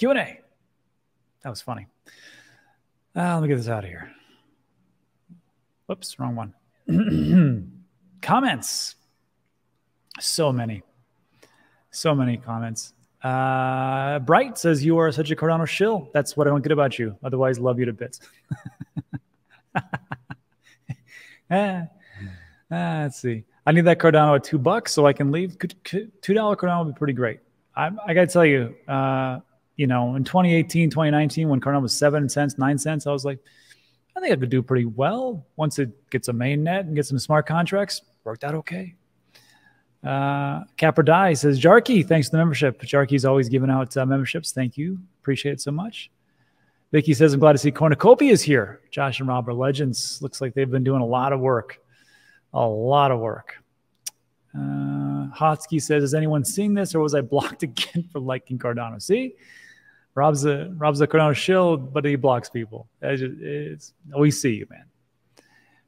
Q&A. That was funny. Uh, let me get this out of here. Whoops, wrong one. comments. So many. So many comments. Uh, Bright says, You are such a Cardano shill. That's what I don't get about you. Otherwise, love you to bits. ah, ah, let's see. I need that Cardano at two bucks so I can leave. Two dollar Cardano would be pretty great. I, I got to tell you, uh, you know, in 2018, 2019, when Cardano was seven cents, nine cents, I was like, I think I could do pretty well once it gets a main net and gets some smart contracts. Worked out okay. Uh, Capper Die says, Jarky, thanks for the membership. Jarky's always giving out uh, memberships. Thank you. Appreciate it so much. Vicky says, I'm glad to see Cornucopia is here. Josh and Rob are legends. Looks like they've been doing a lot of work. A lot of work. Uh, Hotsky says, Is anyone seeing this or was I blocked again for liking Cardano? See, Rob's a Rob's a Cardano shield, but he blocks people. It's, it's, we see you, man.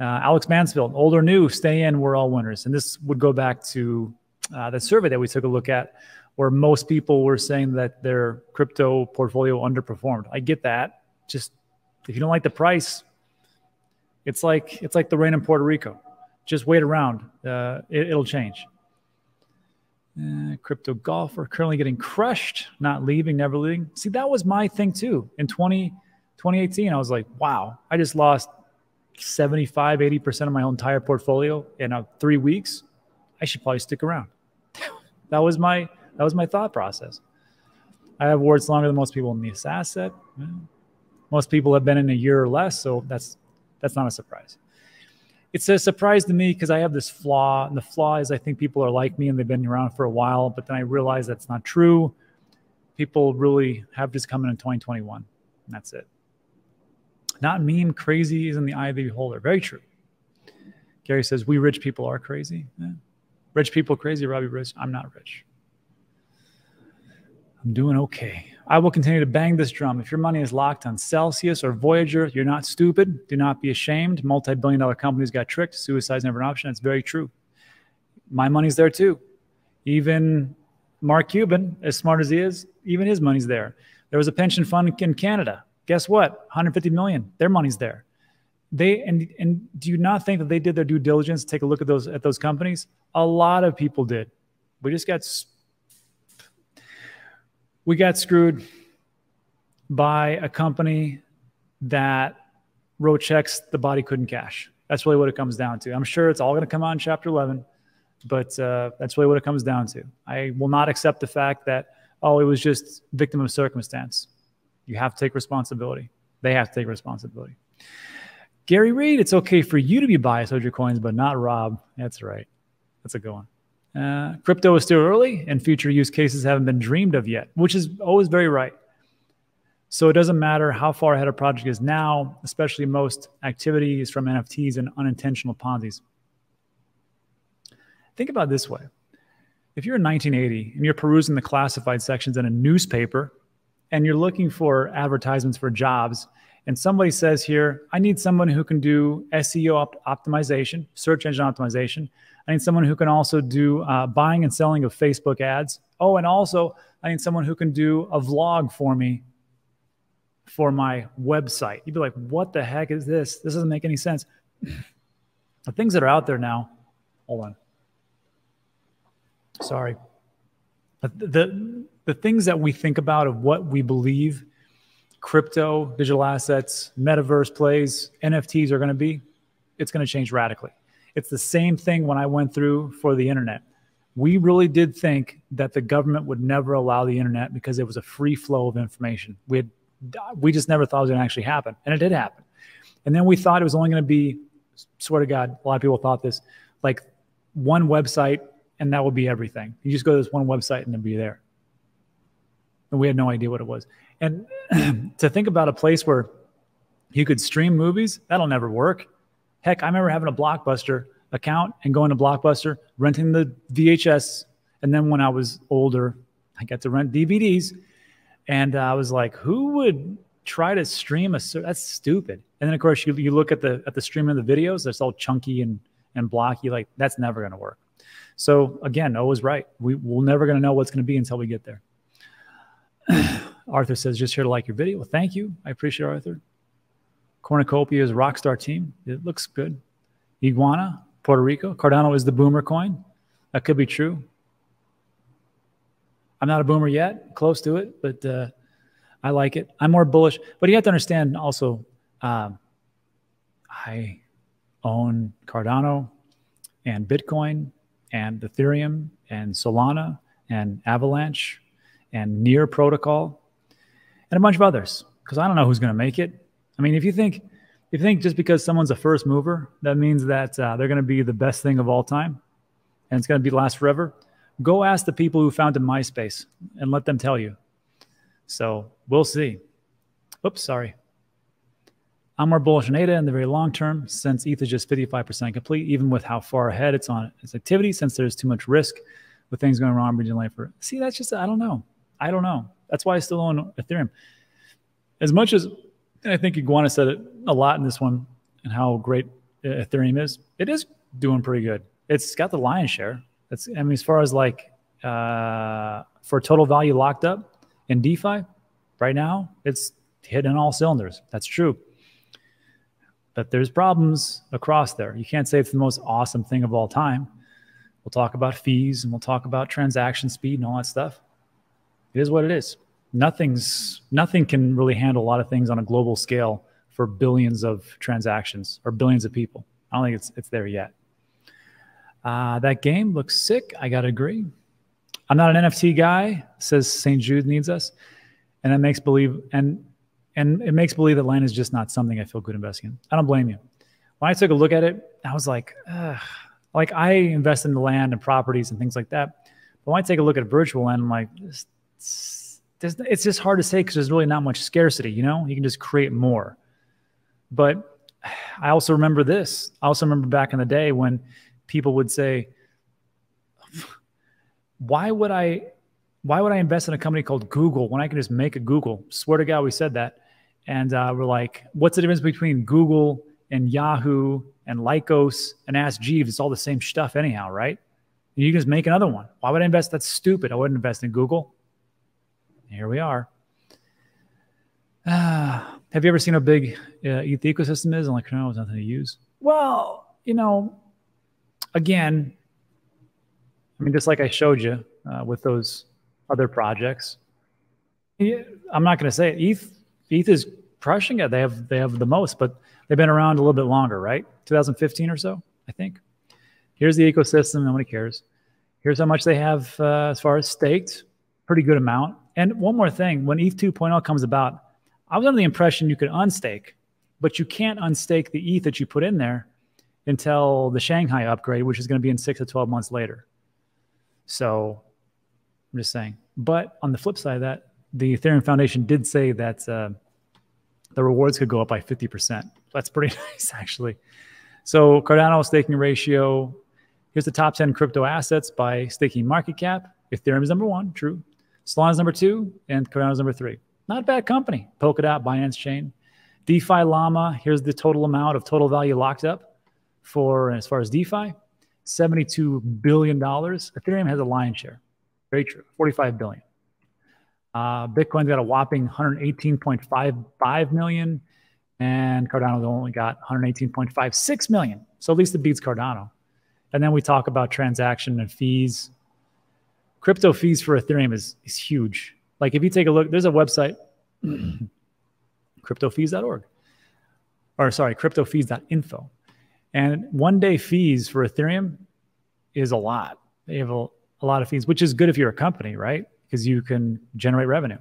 Uh, Alex Mansfield, old or new, stay in. We're all winners. And this would go back to uh, the survey that we took a look at, where most people were saying that their crypto portfolio underperformed. I get that. Just if you don't like the price, it's like it's like the rain in Puerto Rico. Just wait around. Uh, it, will change. Uh, crypto golfer currently getting crushed, not leaving, never leaving. See, that was my thing too. In 20, 2018, I was like, wow, I just lost 75, 80% of my entire portfolio in uh, three weeks, I should probably stick around. that was my that was my thought process. I have warrants longer than most people in this asset. Most people have been in a year or less, so that's that's not a surprise. It's a surprise to me because I have this flaw, and the flaw is I think people are like me and they've been around for a while, but then I realize that's not true. People really have just come in in 2021, and that's it. Not meme crazy is in the eye of the beholder. Very true. Gary says, We rich people are crazy. Yeah. Rich people crazy, Robbie Rich. I'm not rich. I'm doing okay. I will continue to bang this drum. If your money is locked on Celsius or Voyager, you're not stupid. Do not be ashamed. Multi billion dollar companies got tricked. Suicide's never an option. It's very true. My money's there too. Even Mark Cuban, as smart as he is, even his money's there. There was a pension fund in Canada Guess what? 150 million. Their money's there. They and and do you not think that they did their due diligence? Take a look at those at those companies. A lot of people did. We just got we got screwed by a company that wrote checks the body couldn't cash. That's really what it comes down to. I'm sure it's all going to come on chapter 11, but uh, that's really what it comes down to. I will not accept the fact that oh, it was just victim of circumstance. You have to take responsibility. They have to take responsibility. Gary Reed, it's okay for you to be biased with your coins, but not Rob. That's right. That's a good one. Uh, crypto is still early and future use cases haven't been dreamed of yet, which is always very right. So it doesn't matter how far ahead a project is now, especially most activities from NFTs and unintentional Ponzi's. Think about this way. If you're in 1980 and you're perusing the classified sections in a newspaper and you're looking for advertisements for jobs, and somebody says here, I need someone who can do SEO op- optimization, search engine optimization. I need someone who can also do uh, buying and selling of Facebook ads. Oh, and also, I need someone who can do a vlog for me for my website. You'd be like, what the heck is this? This doesn't make any sense. the things that are out there now, hold on. Sorry. The, the things that we think about of what we believe crypto, digital assets, metaverse plays, NFTs are going to be, it's going to change radically. It's the same thing when I went through for the internet. We really did think that the government would never allow the internet because it was a free flow of information. We had, we just never thought it was going to actually happen, and it did happen. And then we thought it was only going to be, swear to God, a lot of people thought this, like one website, and that would be everything. You just go to this one website and it'd be there and we had no idea what it was. And to think about a place where you could stream movies, that'll never work. Heck, I remember having a Blockbuster account and going to Blockbuster, renting the VHS. And then when I was older, I got to rent DVDs. And I was like, who would try to stream a that's stupid. And then of course you, you look at the at the stream of the videos, it's all chunky and and blocky. Like that's never gonna work. So again, was right. We we're never gonna know what's gonna be until we get there. Arthur says, just here to like your video. Well, thank you. I appreciate it, Arthur. Cornucopia's Rockstar team. It looks good. Iguana, Puerto Rico. Cardano is the boomer coin. That could be true. I'm not a boomer yet, close to it, but uh, I like it. I'm more bullish. But you have to understand also, um, I own Cardano and Bitcoin and Ethereum and Solana and Avalanche and Near Protocol and a bunch of others because I don't know who's going to make it. I mean, if you think if you think just because someone's a first mover, that means that uh, they're going to be the best thing of all time and it's going to be last forever, go ask the people who founded MySpace and let them tell you. So we'll see. Oops, sorry. I'm more bullish on ADA in the very long term since ETH is just 55% complete, even with how far ahead it's on its activity, since there's too much risk with things going wrong regionally for. See, that's just, I don't know. I don't know. That's why I still own Ethereum. As much as I think Iguana said it a lot in this one and how great Ethereum is, it is doing pretty good. It's got the lion's share. It's, I mean, as far as like uh, for total value locked up in DeFi, right now, it's hitting all cylinders. That's true. But there's problems across there. You can't say it's the most awesome thing of all time. We'll talk about fees and we'll talk about transaction speed and all that stuff. It is what it is. Nothing's nothing can really handle a lot of things on a global scale for billions of transactions or billions of people. I don't think it's it's there yet. Uh, that game looks sick. I gotta agree. I'm not an NFT guy. Says St. Jude needs us, and it makes believe and and it makes believe that land is just not something I feel good investing in. I don't blame you. When I took a look at it, I was like, Ugh. like I invest in the land and properties and things like that. But when I take a look at virtual land, I'm like, it's, it's just hard to say because there's really not much scarcity. You know, you can just create more. But I also remember this. I also remember back in the day when people would say, "Why would I? Why would I invest in a company called Google when I can just make a Google?" Swear to God, we said that and uh, we're like, what's the difference between Google and Yahoo and Lycos and Ask Jeeves? It's all the same stuff, anyhow, right? You can just make another one. Why would I invest? That's stupid. I wouldn't invest in Google. Here we are. Uh, have you ever seen how big uh, ETH ecosystem is? I'm like, no, it's nothing to use. Well, you know, again, I mean, just like I showed you uh, with those other projects, I'm not going to say it. ETH ETH is crushing it. They have they have the most, but they've been around a little bit longer, right? 2015 or so, I think. Here's the ecosystem. Nobody cares. Here's how much they have uh, as far as staked. Pretty good amount. And one more thing: when ETH 2.0 comes about, I was under the impression you could unstake, but you can't unstake the ETH that you put in there until the Shanghai upgrade, which is going to be in six to 12 months later. So I'm just saying. But on the flip side of that, the Ethereum Foundation did say that uh, the rewards could go up by 50%. That's pretty nice, actually. So Cardano staking ratio. Here's the top 10 crypto assets by staking market cap. Ethereum is number one, true. Solana is number two, and Cardano is number three. Not a bad company. Polkadot, Binance Chain. DeFi Llama, here's the total amount of total value locked up for as far as DeFi, $72 billion. Ethereum has a lion's share. Very true, 45 billion. Uh, Bitcoin's got a whopping 118.55 million, and Cardano's only got 118.56 million. So at least it beats Cardano. And then we talk about transaction and fees. Crypto fees for Ethereum is, is huge. Like if you take a look, there's a website, cryptofees.org, or sorry, cryptofees.info. And one day fees for Ethereum is a lot. They have a, a lot of fees, which is good if you're a company, right? because you can generate revenue.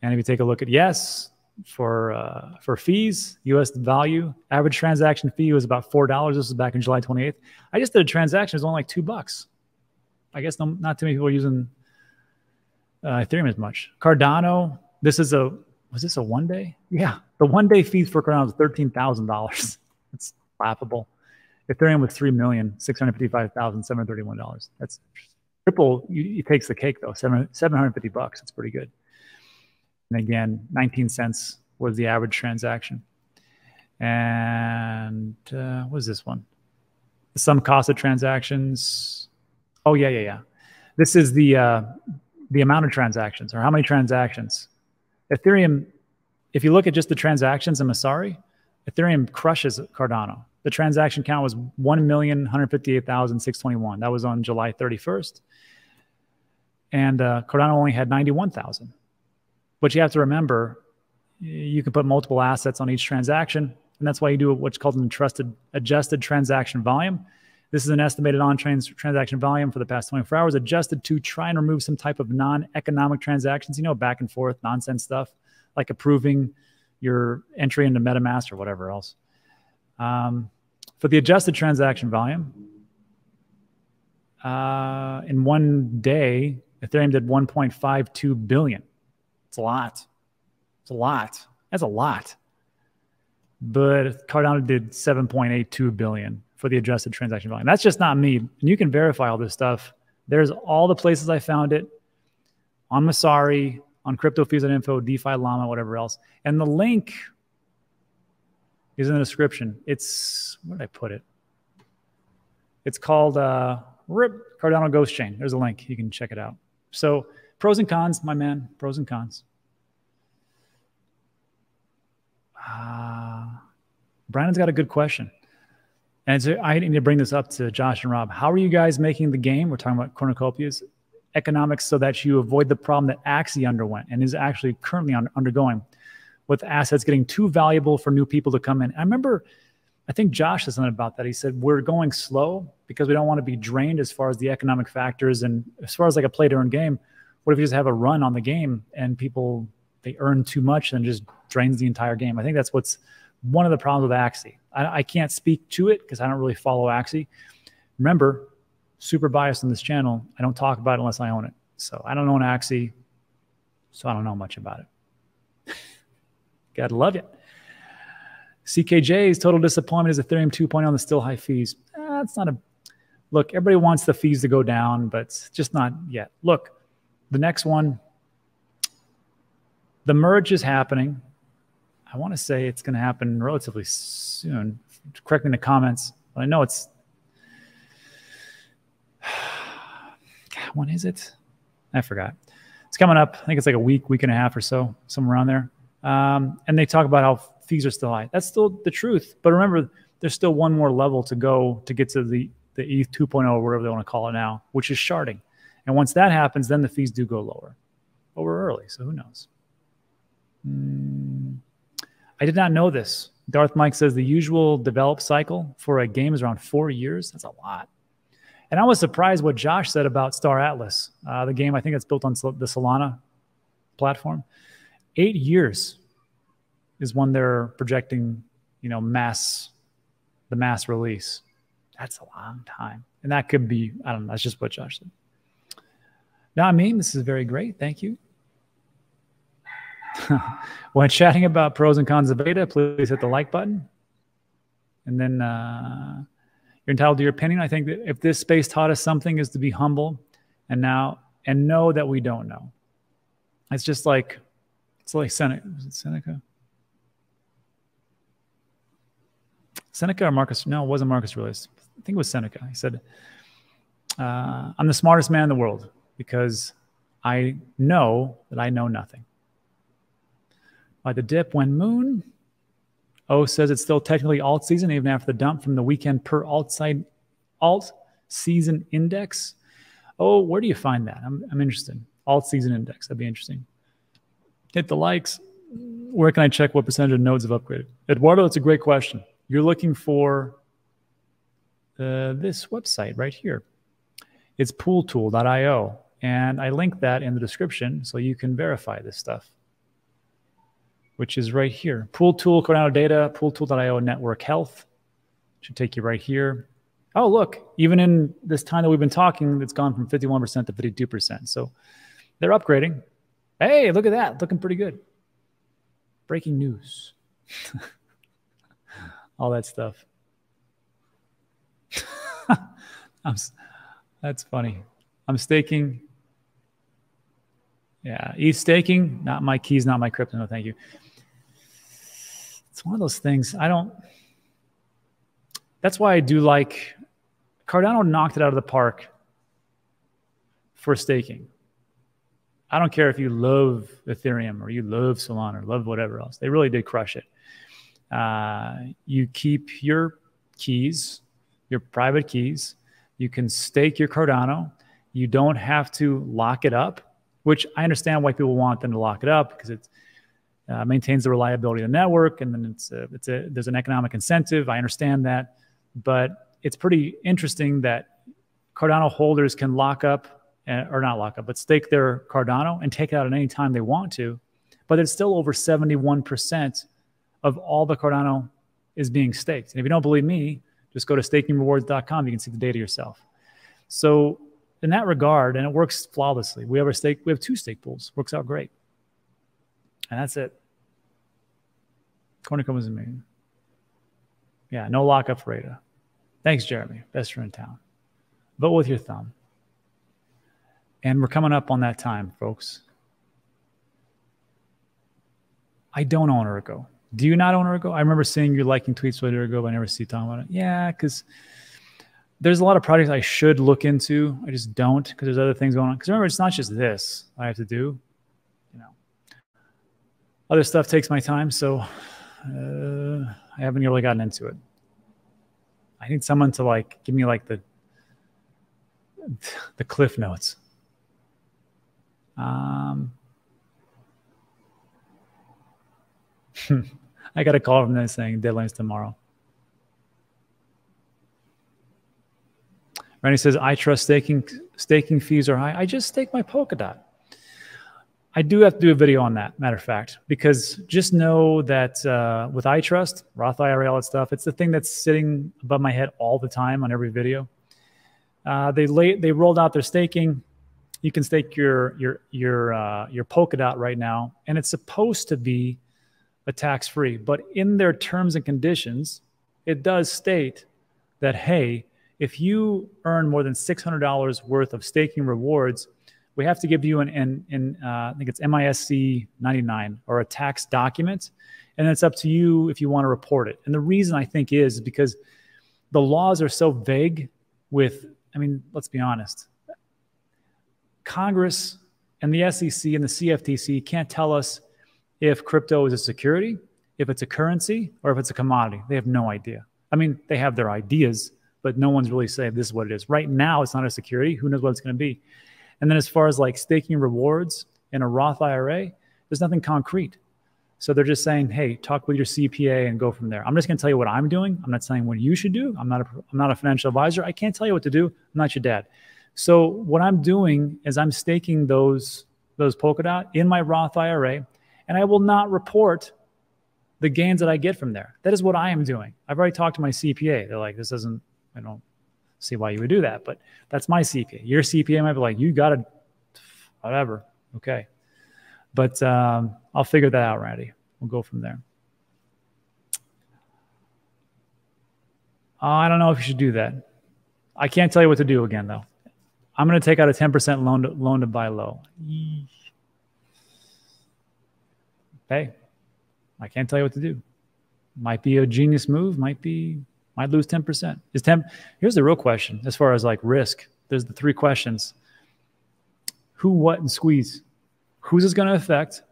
And if you take a look at yes for uh, for fees, U.S. value average transaction fee was about four dollars. This was back in July 28th. I just did a transaction; it was only like two bucks. I guess no, not too many people are using uh, Ethereum as much. Cardano. This is a was this a one day? Yeah, the one day fees for Cardano is thirteen thousand dollars. It's laughable. Ethereum was three million six hundred fifty five thousand seven hundred thirty one dollars. That's Ripple it takes the cake though, Seven 750 bucks. It's pretty good. And again, 19 cents was the average transaction. And uh, what is this one? Some cost of transactions. Oh yeah, yeah, yeah. This is the uh, the amount of transactions or how many transactions Ethereum, if you look at just the transactions in Messari, Ethereum crushes Cardano. The transaction count was 1,158,621. That was on July 31st. And uh, Cardano only had 91,000. But you have to remember, you can put multiple assets on each transaction. And that's why you do what's called an adjusted transaction volume. This is an estimated on transaction volume for the past 24 hours, adjusted to try and remove some type of non economic transactions, you know, back and forth nonsense stuff like approving your entry into MetaMask or whatever else. Um, for the adjusted transaction volume, uh, in one day, Ethereum did 1.52 billion. It's a lot. It's a lot. That's a lot. But Cardano did 7.82 billion for the adjusted transaction volume. That's just not me. And you can verify all this stuff. There's all the places I found it on Messari, on Crypto Info, DeFi Llama, whatever else. And the link is in the description. It's where did I put it? It's called uh, RIP Cardano Ghost Chain. There's a link. You can check it out. So pros and cons, my man. Pros and cons. Uh, Brandon's got a good question. And so I need to bring this up to Josh and Rob. How are you guys making the game? We're talking about cornucopias economics so that you avoid the problem that Axie underwent and is actually currently on, undergoing with assets getting too valuable for new people to come in. I remember, I think Josh said something about that. He said, We're going slow because we don't want to be drained as far as the economic factors and as far as like a play to earn game. What if you just have a run on the game and people they earn too much and just drains the entire game? I think that's what's one of the problems with Axie. I, I can't speak to it because I don't really follow Axie. Remember, super biased on this channel. I don't talk about it unless I own it. So I don't own Axie, so I don't know much about it. Gotta love it. CKJ's total disappointment is Ethereum 2.0 on the still high fees. Eh, that's not a look. Everybody wants the fees to go down, but it's just not yet. Look, the next one, the merge is happening. I want to say it's going to happen relatively soon. Correct me in the comments. I know it's. God, when is it? I forgot. It's coming up. I think it's like a week, week and a half or so, somewhere around there. Um, and they talk about how fees are still high. That's still the truth. But remember, there's still one more level to go to get to the the ETH 2.0 or whatever they want to call it now, which is sharding. And once that happens, then the fees do go lower. But we're early, so who knows? Mm. I did not know this. Darth Mike says the usual develop cycle for a game is around four years. That's a lot. And I was surprised what Josh said about Star Atlas, uh, the game I think it's built on the Solana platform. Eight years is when they're projecting, you know, mass, the mass release. That's a long time. And that could be, I don't know, that's just what Josh said. Not me. This is very great. Thank you. when chatting about pros and cons of beta, please hit the like button. And then uh, you're entitled to your opinion. I think that if this space taught us something, is to be humble and now and know that we don't know. It's just like it's like Seneca. Was it Seneca? Seneca or Marcus? No, it wasn't Marcus Aurelius. I think it was Seneca. He said, uh, "I'm the smartest man in the world because I know that I know nothing." By the dip when moon. O says it's still technically alt season even after the dump from the weekend per alt side alt season index. Oh, where do you find that? I'm, I'm interested. Alt season index. That'd be interesting. Hit the likes. Where can I check what percentage of nodes have upgraded? Eduardo, that's a great question. You're looking for uh, this website right here. It's pooltool.io. And I link that in the description so you can verify this stuff which is right here. Pool tool, Cardano data, pooltool.io network health. Should take you right here. Oh, look, even in this time that we've been talking, it's gone from 51% to 52%. So they're upgrading. Hey, look at that. Looking pretty good. Breaking news. All that stuff. That's funny. I'm staking. Yeah, ETH staking, not my keys, not my crypto. No, thank you it's one of those things I don't. That's why I do like Cardano knocked it out of the park for staking. I don't care if you love Ethereum or you love Solana or love whatever else. They really did crush it. Uh, you keep your keys, your private keys. You can stake your Cardano. You don't have to lock it up, which I understand why people want them to lock it up because it uh, maintains the reliability of the network, and then it's a, it's a there's an economic incentive. I understand that, but it's pretty interesting that Cardano holders can lock up or not lock up, but stake their Cardano and take it out at any time they want to. But it's still over 71% of all the Cardano is being staked. And if you don't believe me, just go to stakingrewards.com. You can see the data yourself. So in that regard, and it works flawlessly. We have a stake, we have two stake pools. Works out great. And that's it. Comes in me. Yeah, no lockup for ADA. Thanks, Jeremy. Best friend in town. Vote with your thumb. And we're coming up on that time, folks. I don't own Ergo. Do you not own Ergo? I remember seeing you liking tweets with Ergo, but I never see you talking about it. Yeah, because there's a lot of projects I should look into. I just don't because there's other things going on. Because remember, it's not just this I have to do. You know, other stuff takes my time, so uh, I haven't really gotten into it. I need someone to like give me like the the cliff notes. Um, I got a call from them saying deadline's tomorrow. Randy says, iTrust staking staking fees are high. I just stake my Polkadot. I do have to do a video on that, matter of fact, because just know that uh, with iTrust, Roth IRA, all that stuff, it's the thing that's sitting above my head all the time on every video. Uh, they lay, they rolled out their staking you can stake your your your uh, your Polkadot right now, and it's supposed to be a tax free. But in their terms and conditions, it does state that hey, if you earn more than six hundred dollars worth of staking rewards, we have to give you an, an, an uh, I think it's MISC ninety nine or a tax document, and it's up to you if you want to report it. And the reason I think is because the laws are so vague. With I mean, let's be honest Congress and the SEC and the CFTC can't tell us if crypto is a security, if it's a currency, or if it's a commodity. They have no idea. I mean, they have their ideas, but no one's really saying this is what it is. Right now, it's not a security. Who knows what it's going to be? And then as far as like staking rewards in a Roth IRA, there's nothing concrete. So they're just saying, hey, talk with your CPA and go from there. I'm just going to tell you what I'm doing. I'm not saying what you should do. I'm not a, I'm not a financial advisor. I can't tell you what to do. I'm not your dad. So what I'm doing is I'm staking those those Polkadot in my Roth IRA, and I will not report the gains that I get from there. That is what I am doing. I've already talked to my CPA. They're like, this doesn't. I don't see why you would do that, but that's my CPA. Your CPA might be like, you got to, whatever. Okay, but um, I'll figure that out, Randy. We'll go from there. I don't know if you should do that. I can't tell you what to do again, though. I'm going to take out a 10% loan to, loan to buy low. Hey, I can't tell you what to do. Might be a genius move. Might be might lose 10%. Is 10 Here's the real question as far as like risk. There's the three questions. Who, what, and squeeze. Who's this going to affect?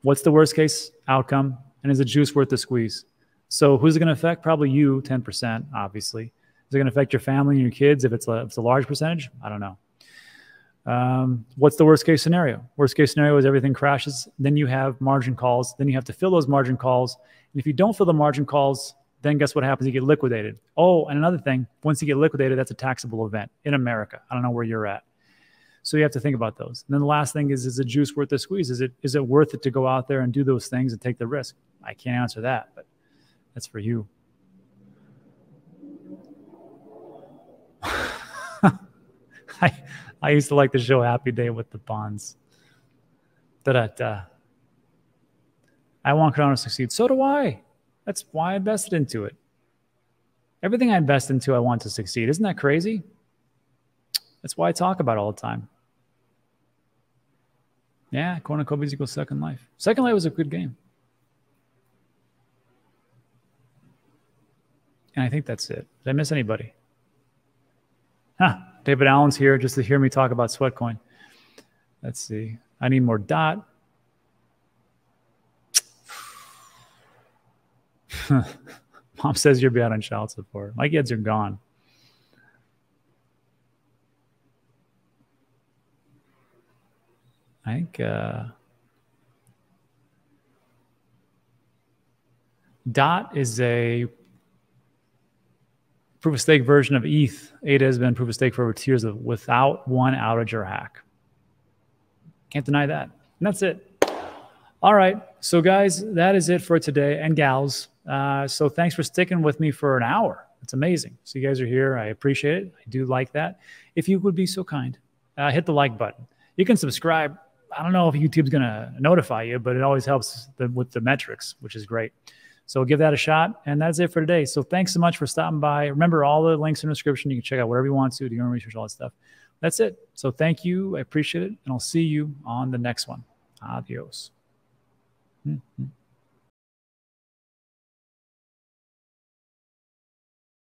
What's the worst case outcome? And is the juice worth the squeeze? So who's it going to affect? Probably you, 10%, obviously. Is it going to affect your family and your kids if it's a, if it's a large percentage? I don't know. Um, what's the worst case scenario? Worst case scenario is everything crashes. Then you have margin calls. Then you have to fill those margin calls. And if you don't fill the margin calls, then guess what happens? You get liquidated. Oh, and another thing, once you get liquidated, that's a taxable event in America. I don't know where you're at. So you have to think about those. And then the last thing is, is the juice worth the squeeze? Is it is it worth it to go out there and do those things and take the risk? I can't answer that, but that's for you. I I used to like the show Happy Day with the bonds. Da da da. I want Cardano to succeed. So do I. That's why I invested into it. Everything I invest into, I want to succeed. Isn't that crazy? That's why I talk about all the time. Yeah, cornucopias equals Second Life. Second Life was a good game. And I think that's it. Did I miss anybody? Huh. David Allen's here just to hear me talk about Sweatcoin. Let's see. I need more dot. Mom says you're beyond on child support. My kids are gone. I think uh, Dot is a proof of stake version of ETH. ADA has been proof of stake for over two years without one outage or hack. Can't deny that. And that's it. All right. So, guys, that is it for today and gals. Uh, so, thanks for sticking with me for an hour. It's amazing. So, you guys are here. I appreciate it. I do like that. If you would be so kind, uh, hit the like button. You can subscribe. I don't know if YouTube's going to notify you, but it always helps the, with the metrics, which is great. So give that a shot. And that's it for today. So thanks so much for stopping by. Remember, all the links in the description. You can check out whatever you want to, do your own research, all that stuff. That's it. So thank you. I appreciate it. And I'll see you on the next one. Adios. Mm-hmm.